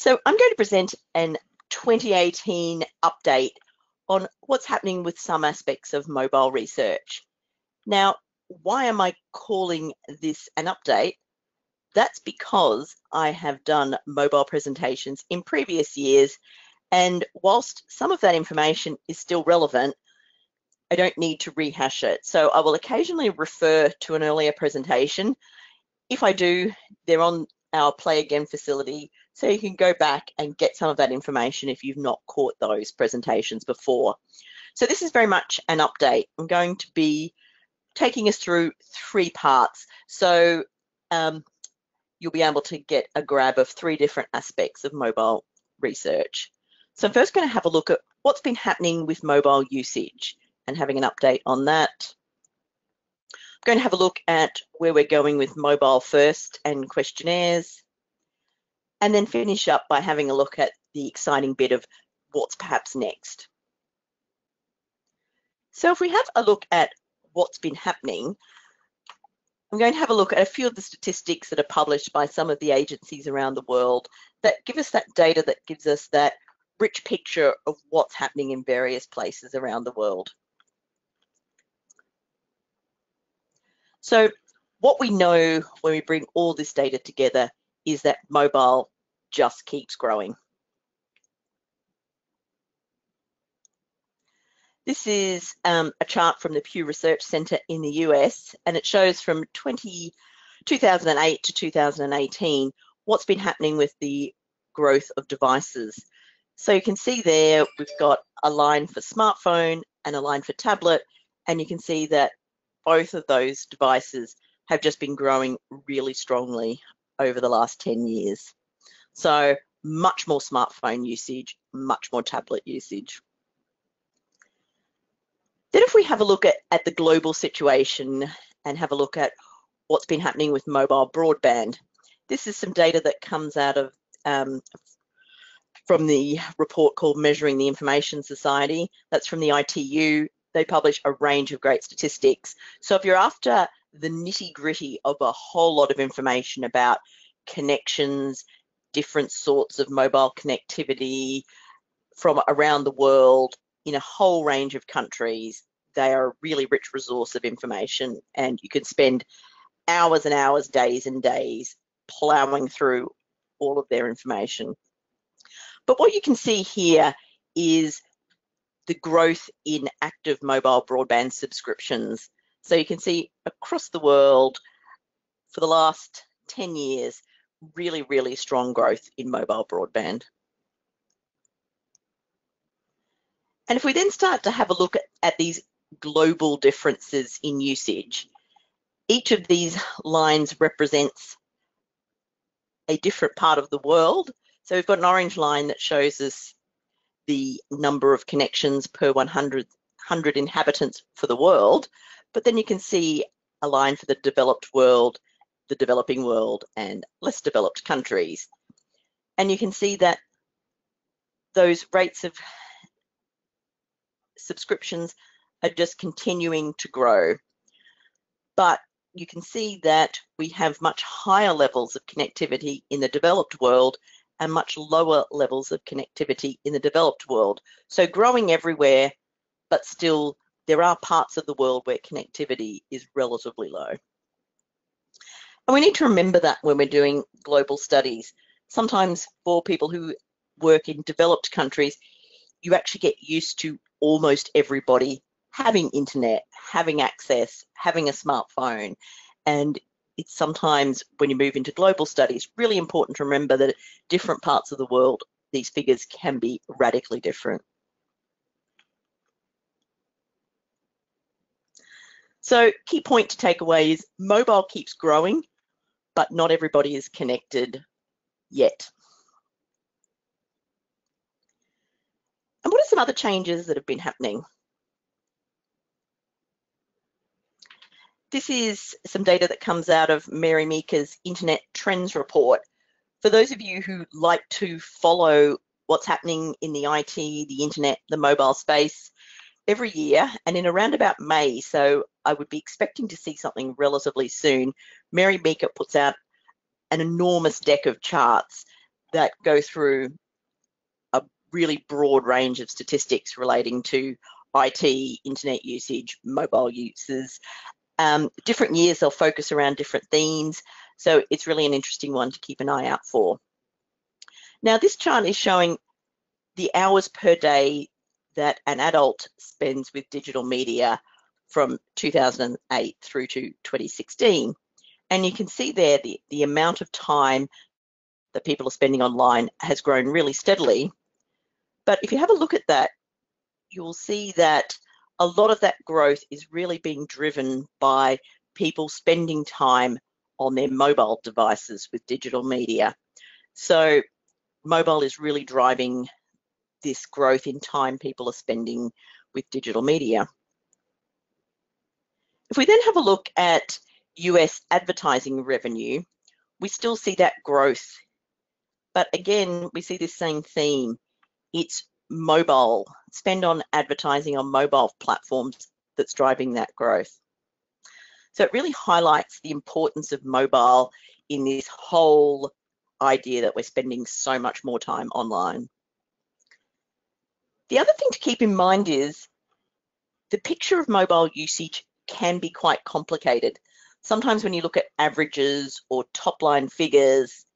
So I'm going to present an 2018 update on what's happening with some aspects of mobile research. Now, why am I calling this an update? That's because I have done mobile presentations in previous years and whilst some of that information is still relevant, I don't need to rehash it. So I will occasionally refer to an earlier presentation. If I do, they're on our Play Again facility, so you can go back and get some of that information if you've not caught those presentations before. So this is very much an update. I'm going to be taking us through three parts. So um, you'll be able to get a grab of three different aspects of mobile research. So I'm first going to have a look at what's been happening with mobile usage and having an update on that. I'm going to have a look at where we're going with mobile first and questionnaires, and then finish up by having a look at the exciting bit of what's perhaps next. So if we have a look at what's been happening, I'm going to have a look at a few of the statistics that are published by some of the agencies around the world that give us that data that gives us that rich picture of what's happening in various places around the world. So what we know when we bring all this data together is that mobile just keeps growing. This is um, a chart from the Pew Research Center in the US, and it shows from 20, 2008 to 2018 what's been happening with the growth of devices. So you can see there we've got a line for smartphone and a line for tablet, and you can see that both of those devices have just been growing really strongly over the last 10 years. So much more smartphone usage, much more tablet usage. Then if we have a look at, at the global situation and have a look at what's been happening with mobile broadband, this is some data that comes out of um, from the report called Measuring the Information Society. That's from the ITU they publish a range of great statistics. So if you're after the nitty gritty of a whole lot of information about connections, different sorts of mobile connectivity from around the world in a whole range of countries, they are a really rich resource of information and you can spend hours and hours, days and days plowing through all of their information. But what you can see here is the growth in active mobile broadband subscriptions. So you can see across the world for the last 10 years, really, really strong growth in mobile broadband. And if we then start to have a look at, at these global differences in usage, each of these lines represents a different part of the world. So we've got an orange line that shows us the number of connections per 100, 100 inhabitants for the world, but then you can see a line for the developed world, the developing world, and less developed countries. And you can see that those rates of subscriptions are just continuing to grow. But you can see that we have much higher levels of connectivity in the developed world and much lower levels of connectivity in the developed world. So growing everywhere, but still there are parts of the world where connectivity is relatively low. And we need to remember that when we're doing global studies. Sometimes for people who work in developed countries, you actually get used to almost everybody having internet, having access, having a smartphone. And it's sometimes when you move into global studies really important to remember that different parts of the world these figures can be radically different. So key point to take away is mobile keeps growing, but not everybody is connected yet. And what are some other changes that have been happening? This is some data that comes out of Mary Meeker's Internet Trends Report. For those of you who like to follow what's happening in the IT, the internet, the mobile space every year, and in around about May, so I would be expecting to see something relatively soon, Mary Meeker puts out an enormous deck of charts that go through a really broad range of statistics relating to IT, internet usage, mobile uses. Um, different years they'll focus around different themes, so it's really an interesting one to keep an eye out for. Now this chart is showing the hours per day that an adult spends with digital media from 2008 through to 2016. And you can see there the, the amount of time that people are spending online has grown really steadily. But if you have a look at that, you'll see that a lot of that growth is really being driven by people spending time on their mobile devices with digital media. So mobile is really driving this growth in time people are spending with digital media. If we then have a look at US advertising revenue, we still see that growth. But again, we see this same theme. It's mobile, spend on advertising on mobile platforms that's driving that growth. So it really highlights the importance of mobile in this whole idea that we're spending so much more time online. The other thing to keep in mind is the picture of mobile usage can be quite complicated. Sometimes when you look at averages or top line figures,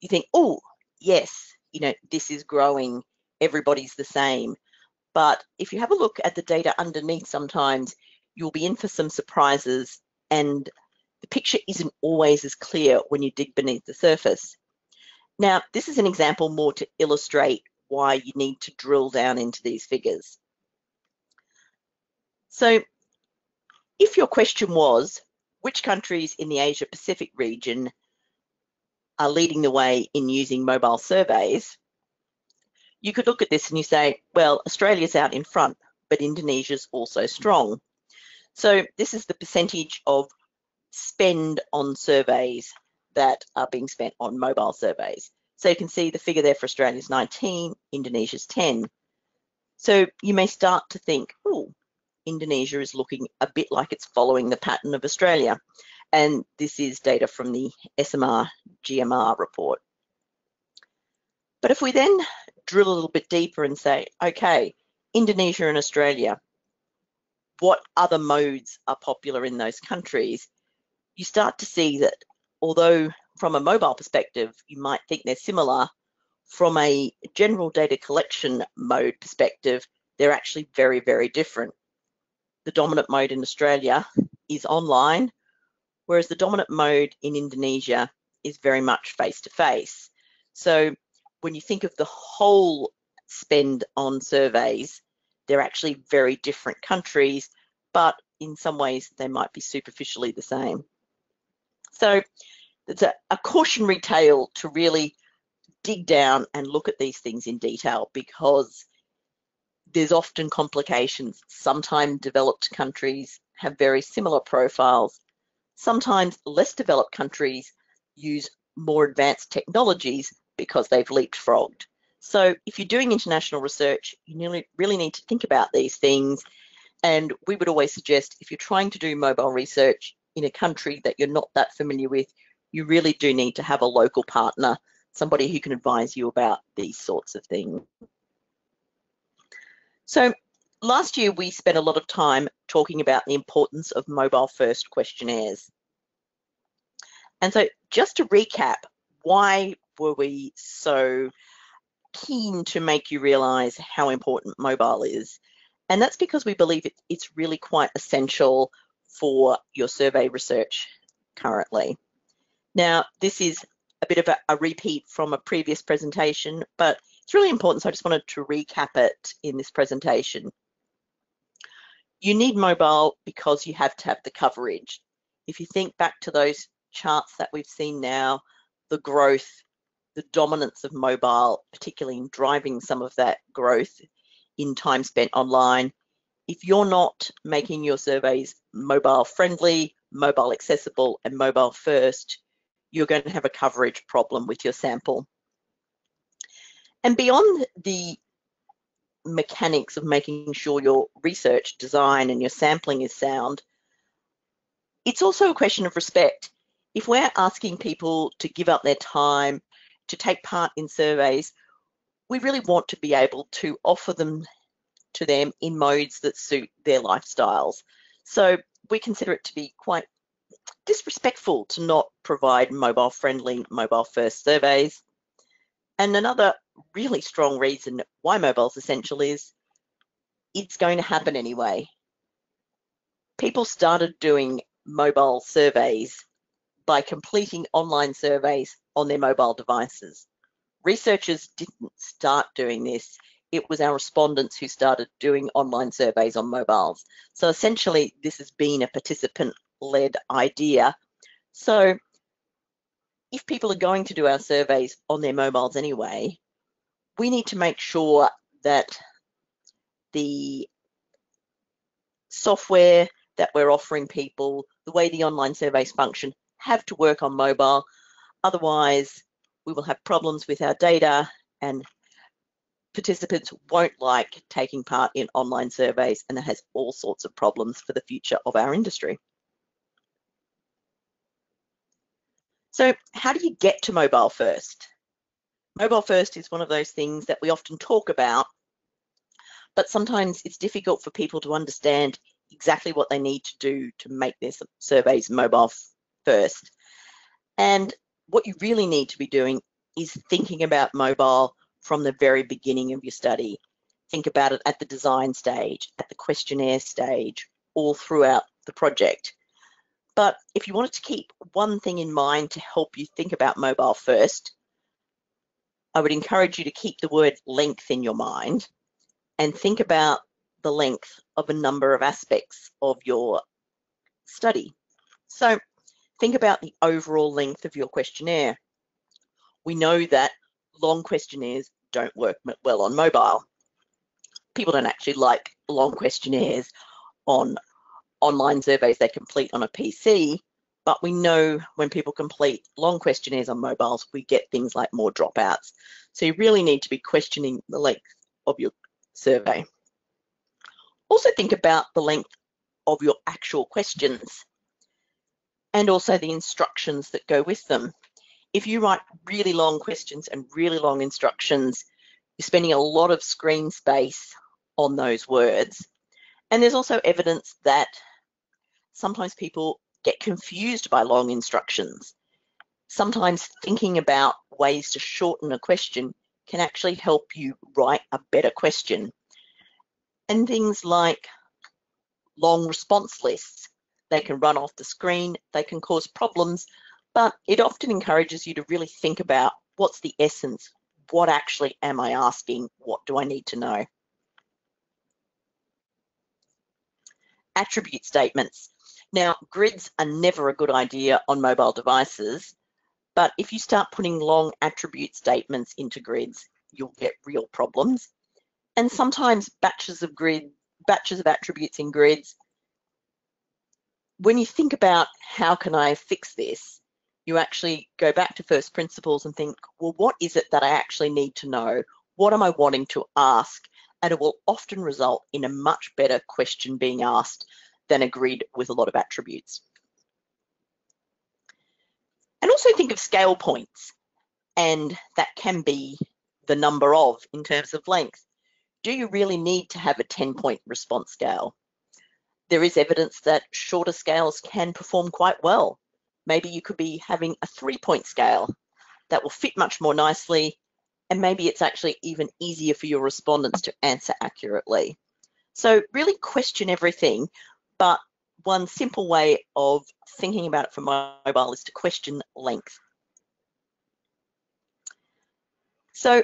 you think, oh, yes, you know, this is growing, everybody's the same. But if you have a look at the data underneath, sometimes you'll be in for some surprises and the picture isn't always as clear when you dig beneath the surface. Now, this is an example more to illustrate why you need to drill down into these figures. So if your question was, which countries in the Asia Pacific region are leading the way in using mobile surveys, you could look at this and you say, well, Australia's out in front, but Indonesia's also strong. So this is the percentage of spend on surveys that are being spent on mobile surveys. So you can see the figure there for Australia is 19, Indonesia's 10. So you may start to think, oh, Indonesia is looking a bit like it's following the pattern of Australia. And this is data from the ESOMAR GMR report. But if we then drill a little bit deeper and say, okay, Indonesia and Australia, what other modes are popular in those countries? You start to see that although from a mobile perspective, you might think they're similar, from a general data collection mode perspective, they're actually very, very different. The dominant mode in Australia is online, whereas the dominant mode in Indonesia is very much face-to-face. So when you think of the whole spend on surveys, they're actually very different countries, but in some ways they might be superficially the same. So it's a, a cautionary tale to really dig down and look at these things in detail because there's often complications. Sometimes developed countries have very similar profiles. Sometimes less developed countries use more advanced technologies because they've leapfrogged. So if you're doing international research, you really need to think about these things. And we would always suggest if you're trying to do mobile research in a country that you're not that familiar with, you really do need to have a local partner, somebody who can advise you about these sorts of things. So last year we spent a lot of time talking about the importance of mobile first questionnaires. And so just to recap, why were we so keen to make you realize how important mobile is? And that's because we believe it, it's really quite essential for your survey research currently. Now, this is a bit of a, a, repeat from a previous presentation, but it's really important, so I just wanted to recap it in this presentation. You need mobile because you have to have the coverage. If you think back to those charts that we've seen now, the growth, the dominance of mobile, particularly in driving some of that growth in time spent online, if you're not making your surveys mobile friendly, mobile accessible, and mobile first, you're going to have a coverage problem with your sample. And beyond the mechanics of making sure your research design and your sampling is sound, it's also a question of respect. If we're asking people to give up their time to take part in surveys, we really want to be able to offer them to them in modes that suit their lifestyles. So we consider it to be quite disrespectful to not provide mobile friendly, mobile first surveys. And another really strong reason why mobile is essential is it's going to happen anyway. People started doing mobile surveys by completing online surveys on their mobile devices. Researchers didn't start doing this. It was our respondents who started doing online surveys on mobiles. So essentially, this has been a participant-led idea. So if people are going to do our surveys on their mobiles anyway, we need to make sure that the software that we're offering people, the way the online surveys function, have to work on mobile. Otherwise, we will have problems with our data and participants won't like taking part in online surveys and that has all sorts of problems for the future of our industry. So how do you get to mobile first? Mobile first is one of those things that we often talk about, but sometimes it's difficult for people to understand exactly what they need to do to make their surveys mobile first. And what you really need to be doing is thinking about mobile from the very beginning of your study. Think about it at the design stage, at the questionnaire stage, all throughout the project. But if you wanted to keep one thing in mind to help you think about mobile first, I would encourage you to keep the word length in your mind and think about the length of a number of aspects of your study. So think about the overall length of your questionnaire. We know that long questionnaires don't work well on mobile. People don't actually like long questionnaires on online surveys they complete on a PC, but we know when people complete long questionnaires on mobiles, we get things like more dropouts. So you really need to be questioning the length of your survey. Also think about the length of your actual questions and also the instructions that go with them. If you write really long questions and really long instructions, you're spending a lot of screen space on those words. And there's also evidence that sometimes people get confused by long instructions. Sometimes thinking about ways to shorten a question can actually help you write a better question. And things like long response lists, they can run off the screen, they can cause problems, but it often encourages you to really think about what's the essence, what actually am I asking, what do I need to know? Attribute statements. Now, grids are never a good idea on mobile devices, but if you start putting long attribute statements into grids, you'll get real problems. And sometimes batches of grid, batches of attributes in grids, when you think about how can I fix this, you actually go back to first principles and think, well, what is it that I actually need to know? What am I wanting to ask? And it will often result in a much better question being asked than a grid with a lot of attributes. And also think of scale points, and that can be the number of in terms of length. Do you really need to have a 10 point response scale? There is evidence that shorter scales can perform quite well. Maybe you could be having a three point scale that will fit much more nicely, and maybe it's actually even easier for your respondents to answer accurately. So really question everything but one simple way of thinking about it for mobile is to question length. So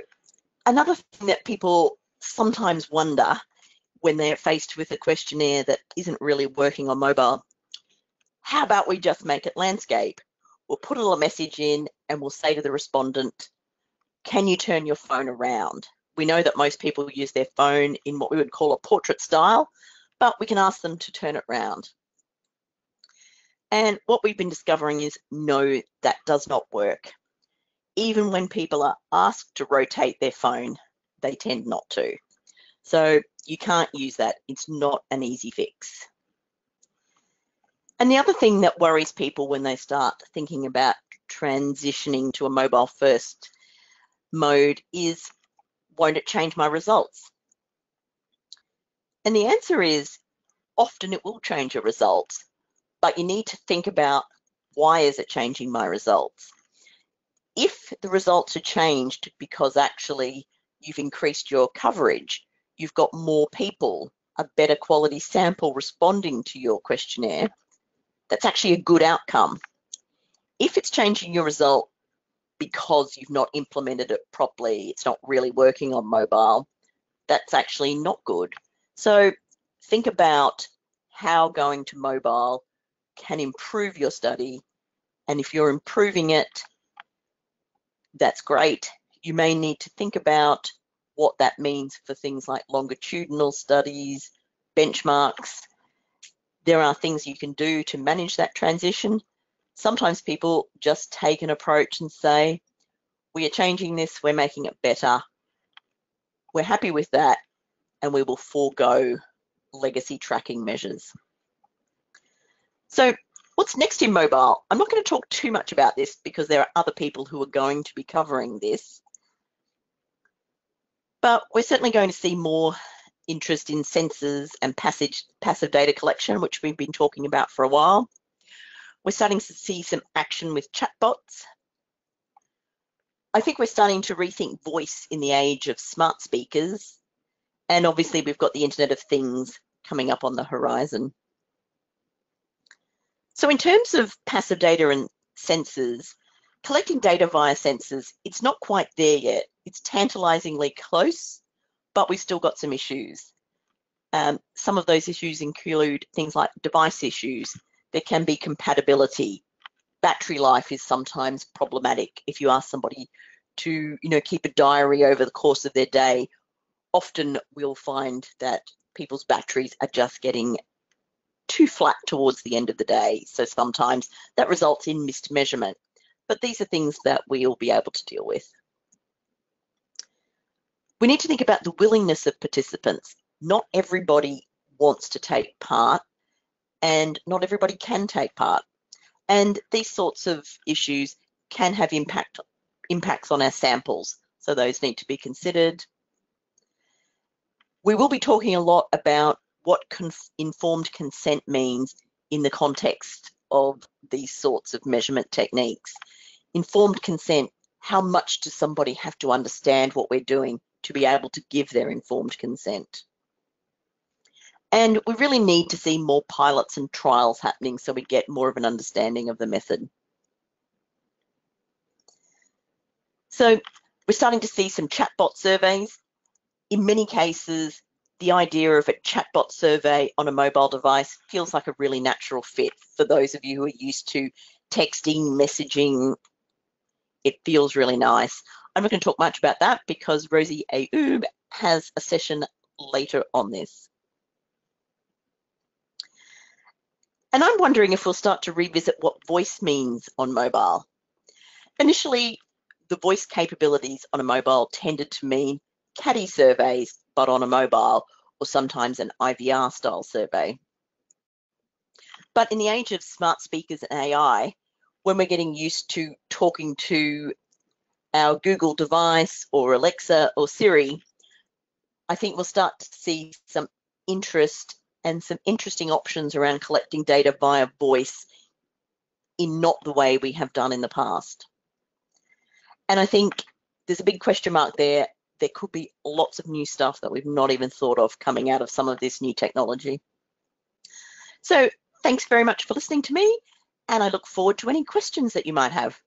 another thing that people sometimes wonder when they're faced with a questionnaire that isn't really working on mobile, how about we just make it landscape? We'll put a little message in and we'll say to the respondent, can you turn your phone around? We know that most people use their phone in what we would call a portrait style, but we can ask them to turn it round. And what we've been discovering is no, that does not work. Even when people are asked to rotate their phone, they tend not to. So you can't use that. It's not an easy fix. And the other thing that worries people when they start thinking about transitioning to a mobile first mode is, won't it change my results? And the answer is, often it will change your results, but you need to think about why is it changing my results? If the results are changed because actually you've increased your coverage, you've got more people, a better quality sample responding to your questionnaire, that's actually a good outcome. If it's changing your result because you've not implemented it properly, it's not really working on mobile, that's actually not good. So think about how going to mobile can improve your study. And if you're improving it, that's great. You may need to think about what that means for things like longitudinal studies, benchmarks. There are things you can do to manage that transition. Sometimes people just take an approach and say, we are changing this, we're making it better. We're happy with that, and we will forego legacy tracking measures. So what's next in mobile? I'm not going to talk too much about this because there are other people who are going to be covering this. But we're certainly going to see more interest in sensors and passage, passive data collection, which we've been talking about for a while. We're starting to see some action with chatbots. I think we're starting to rethink voice in the age of smart speakers. And obviously we've got the Internet of Things coming up on the horizon. So in terms of passive data and sensors, collecting data via sensors, it's not quite there yet. It's tantalizingly close, but we've still got some issues. Um, some of those issues include things like device issues. There can be compatibility. Battery life is sometimes problematic. If you ask somebody to, you know, keep a diary over the course of their day, often we'll find that people's batteries are just getting too flat towards the end of the day. So sometimes that results in missed measurement. But these are things that we'll be able to deal with. We need to think about the willingness of participants. Not everybody wants to take part and not everybody can take part. And these sorts of issues can have impact impacts on our samples. So those need to be considered. We will be talking a lot about what informed consent means in the context of these sorts of measurement techniques. Informed consent, how much does somebody have to understand what we're doing to be able to give their informed consent? And we really need to see more pilots and trials happening so we get more of an understanding of the method. So we're starting to see some chatbot surveys. In many cases, the idea of a chatbot survey on a mobile device feels like a really natural fit for those of you who are used to texting, messaging. It feels really nice. I'm not going to talk much about that because Rosie Ayoub has a session later on this. And I'm wondering if we'll start to revisit what voice means on mobile. Initially, the voice capabilities on a mobile tended to mean CATI surveys but on a mobile, or sometimes an IVR style survey. But in the age of smart speakers and AI, when we're getting used to talking to our Google device or Alexa or Siri, I think we'll start to see some interest and some interesting options around collecting data via voice in not the way we have done in the past. And I think there's a big question mark there there could be lots of new stuff that we've not even thought of coming out of some of this new technology. So thanks very much for listening to me and I look forward to any questions that you might have.